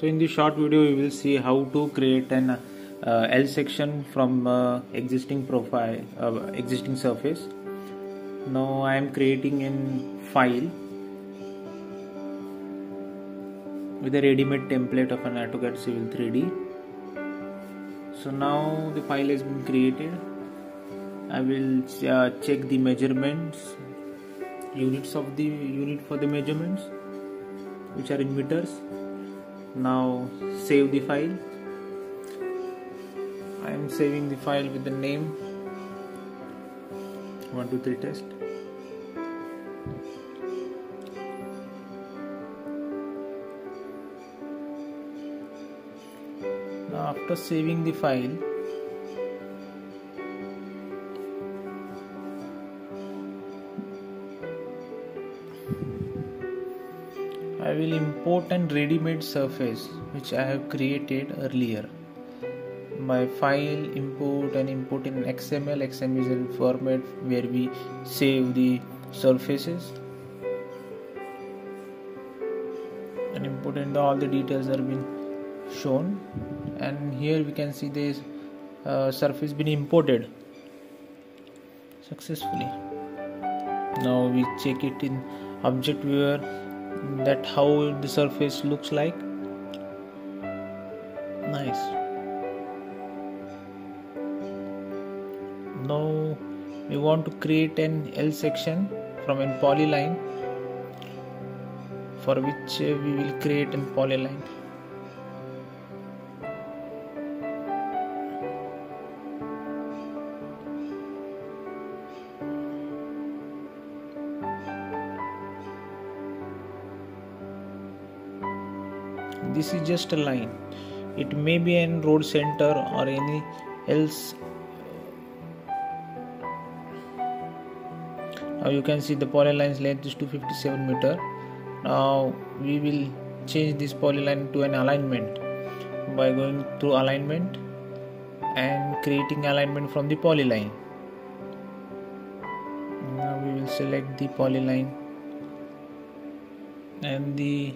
so in this short video we will see how to create an uh, L section from uh, existing profile uh, existing surface. Now I am creating an file with a ready-made template of an AutoCAD Civil 3D so now the file has been created. I will uh, check the measurements units of the unit for the measurements which are in meters now save the file. I am saving the file with the name. 123 test. Now after saving the file I will import an ready-made surface which I have created earlier. By file import and import LandXML XML is a format where we save the surfaces. And import and all the details are being shown. And here we can see this uh, surface been imported successfully. Now we check it in object viewer that how the surface looks like. Nice. Now we want to create an L section from a polyline for which uh, we will create a polyline this is just a line. It may be in road center or any else. Now you can see the polyline's length is 257 meter. Now we will change this polyline to an alignment by going through alignment and creating alignment from the polyline. Now we will select the polyline and the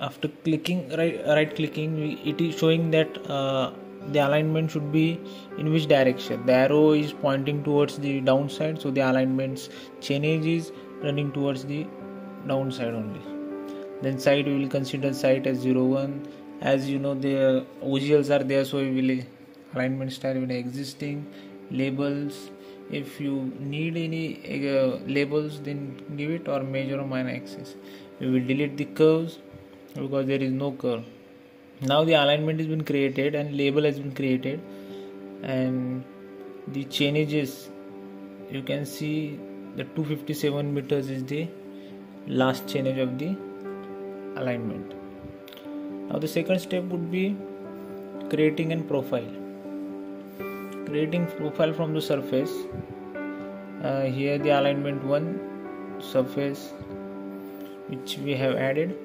after clicking right right clicking it is showing that uh, the alignment should be in which direction? The arrow is pointing towards the downside so the alignment's chainage is running towards the downside only. Then site we will consider site as 01 as you know the OGLs are there so we will alignment style with existing. Labels if you need any uh, labels then give it or major or minor axis. We will delete the curves because there is no curve now the alignment has been created and label has been created and the chainages you can see the 257 meters is the last chainage of the alignment. Now the second step would be creating a profile. Creating profile from the surface. Uh, here the alignment one surface which we have added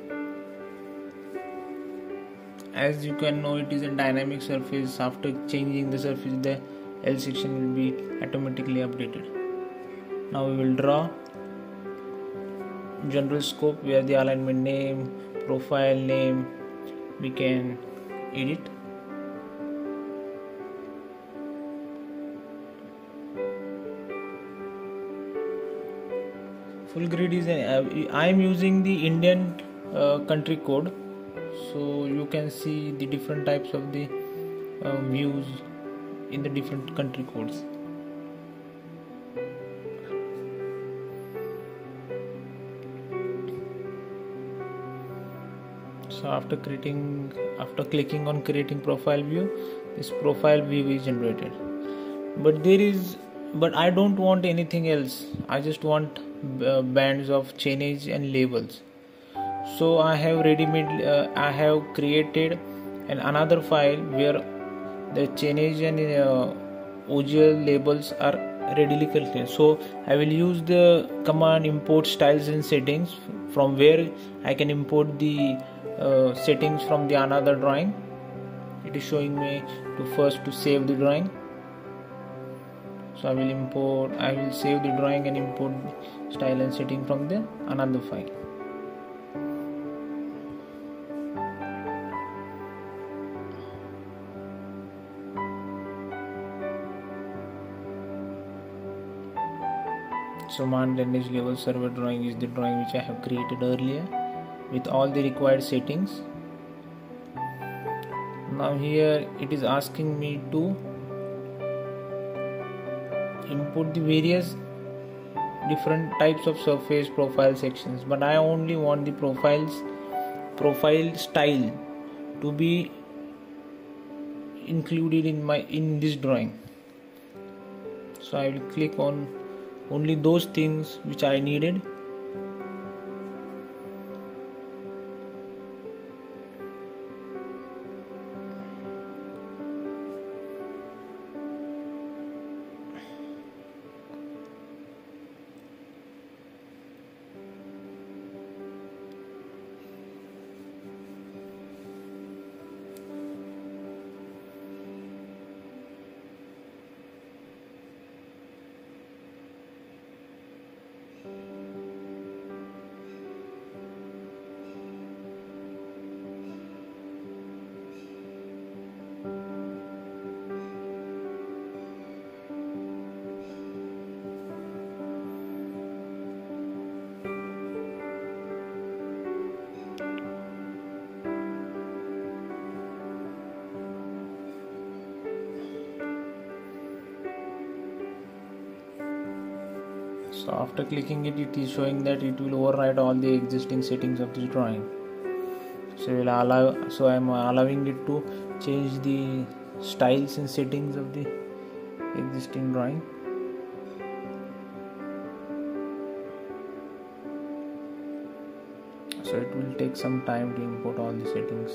as you can know it is a dynamic surface. After changing the surface the L section will be automatically updated. Now we will draw general scope where the alignment name profile name we can edit. Full grid is a, I am using the Indian uh, country code so you can see the different types of the uh, views in the different country codes. So after creating after clicking on creating profile view this profile view is generated. But there is but i don't want anything else. I just want uh, bands of chainage and labels so i have ready made uh, i have created an another file where the chainage and uh, OGL labels are readily contained so i will use the command import styles and settings from where i can import the uh, settings from the another drawing. It is showing me to first to save the drawing. So i will import i will save the drawing and import style and setting from the another file so man drainage level server drawing is the drawing which I have created earlier with all the required settings. Now here it is asking me to input the various different types of surface profile sections but I only want the profiles profile style to be included in my in this drawing. So I will click on only those things which I needed so after clicking it it is showing that it will override all the existing settings of this drawing. So will allow so i'm allowing it to change the styles and settings of the existing drawing. So it will take some time to import all the settings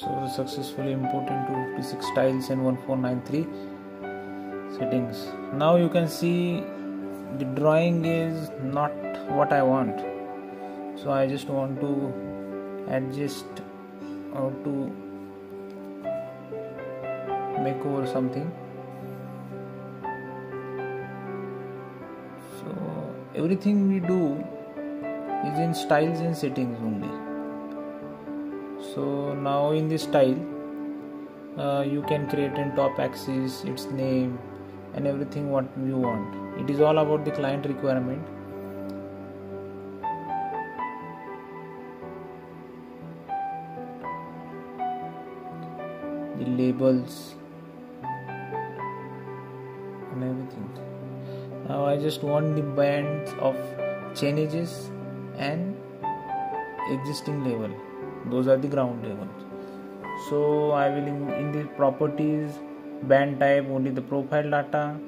so successfully imported to 56 tiles and 1493 settings. Now you can see the drawing is not what I want. So I just want to adjust or to make over something. So everything we do is in styles and settings only so now in this style uh, you can create in top axis its name and everything what you want. It is all about the client requirement. The labels and everything. Now I just want the bands of chainages and existing label those are the ground levels. So i will in, in the properties band type only the profile data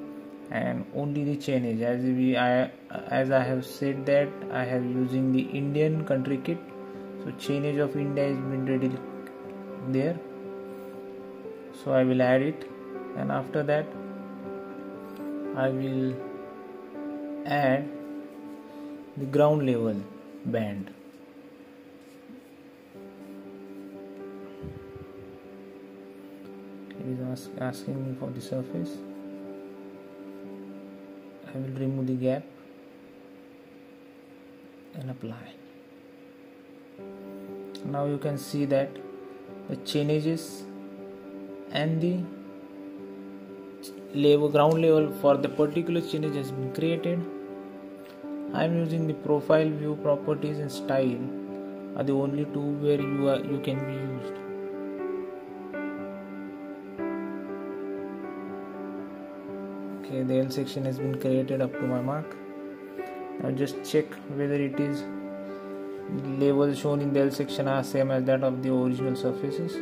and only the chainage as we I as I have said that I have using the Indian country kit. So chainage of India is been there. So I will add it. And after that I will add the ground level band is ask, asking me for the surface. I will remove the gap and apply. Now you can see that the chainages and the level ground level for the particular chainage has been created. I am using the profile view properties and style. Are the only two where you are you can be used okay the L section has been created up to my mark. Now just check whether it is labels shown in the L section are same as that of the original surfaces.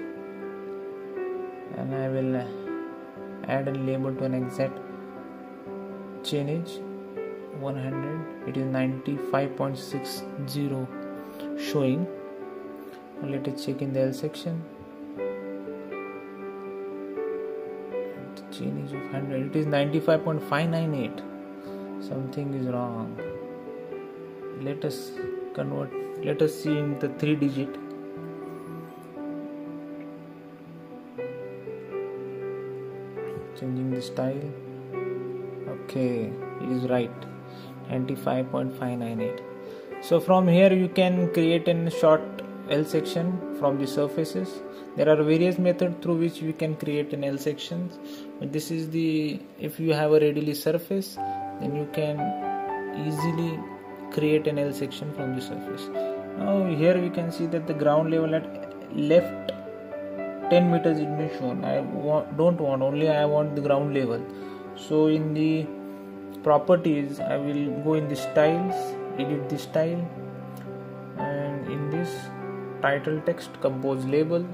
And I will uh, add a label to an exact chainage 100 it is 95.60 showing. Let us check in the L section chainage of 100 it is 95.598 something is wrong. Let us convert let us see in the three digit. Changing the style. Okay it is right. 95.598 so from here you can create a short L section from the surfaces. There are various methods through which we can create an L section. but this is the if you have a readily surface then you can easily create an L section from the surface. Now here we can see that the ground level at left 10 meters is been shown. I want, don't want only I want the ground level. So in the properties I will go in the styles edit the style and in this title text compose label.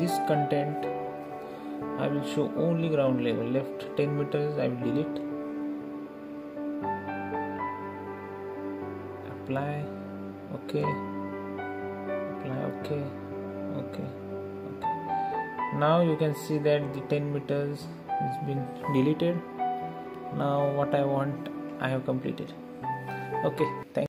This content I will show only ground level. Left 10 meters I will delete. Apply. Okay. Apply. Okay. Okay. Okay. Now you can see that the 10 meters has been deleted. Now what I want I have completed. Okay. Thank